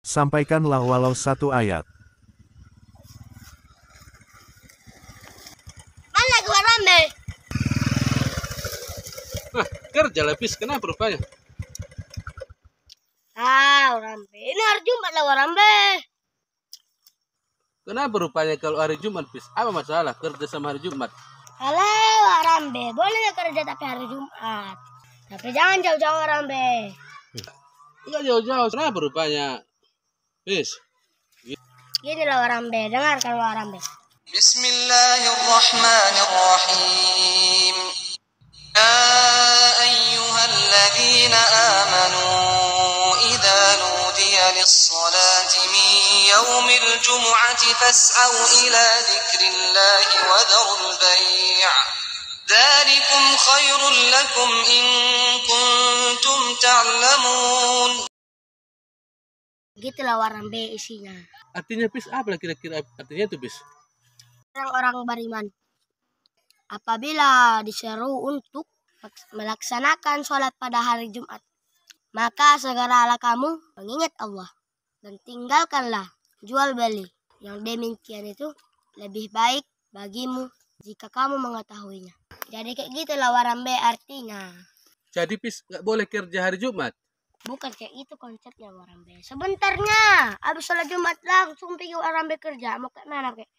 Sampaikanlah walau satu ayat. Mana gua rambe? Nah, kerja lapis kenapa rupanya? Ah, rambe. Ini hari Jumat lah rambe. Kenapa rupanya kalau hari Jumat pis? Apa masalah kerja sama hari Jumat? Halo, rambe. Boleh nggak kerja tapi hari Jumat. Tapi jangan jauh-jauh rambe. Enggak jauh-jauh. Kenapa rupanya? Pis. Gini loh rambe. Dengarkan loh rambe. بسم الله الرحمن الرحيم يا أيها الذين آمنوا إذا نودي للصلاة من يوم الجمعة فاسعوا إلى ذكر الله وذروا البيع ذلكم خير لكم إن Gitu lah rambe isinya. Artinya pis apa kira-kira artinya itu pis? Orang-orang beriman. Apabila diseru untuk melaksanakan sholat pada hari Jumat, maka segeralah kamu mengingat Allah dan tinggalkanlah jual beli. Yang demikian itu lebih baik bagimu jika kamu mengetahuinya. Jadi kayak gitu lah warambe artinya. Jadi pis nggak boleh kerja hari Jumat. Bukan kayak itu konsepnya warambe. Sebentarnya, habis sholat Jumat langsung pergi warambe kerja. Mau kayak mana kayak?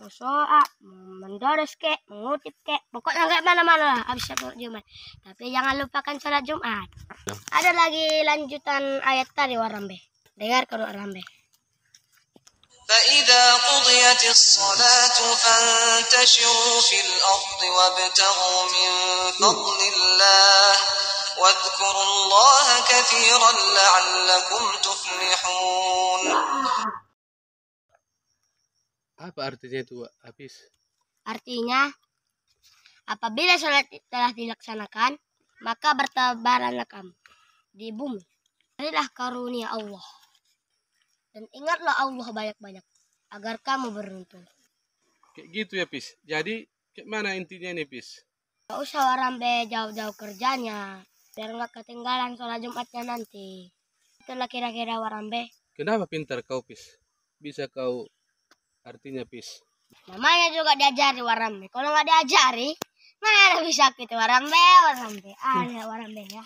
Mau soa, mau mendores kek, mengutip kek. Pokoknya kayak mana-mana lah habis sholat Jumat. Tapi jangan lupakan sholat Jumat. Ada lagi lanjutan ayat tadi warambe. Dengar kalau warambe. فإذا قضيت الصلاة فانتشروا في الأرض وابتغوا من فضل الله واذكروا الله كثيرا لعلكم تفلحون Apa artinya itu habis? Artinya, apabila sholat telah dilaksanakan, maka bertabaranlah kamu di bumi. Carilah karunia Allah. Dan ingatlah Allah banyak-banyak agar kamu beruntung. Kayak gitu ya pis. Jadi kayak mana intinya nih pis? Gak usah warambe jauh-jauh kerjanya. Biar nggak ketinggalan sholat Jumatnya nanti. Itulah kira-kira warambe. Kenapa pintar kau pis? Bisa kau artinya pis? Namanya juga diajari warambe. Kalau nggak diajari, mana bisa gitu warambe, warambe. Ah, ya warambe ya.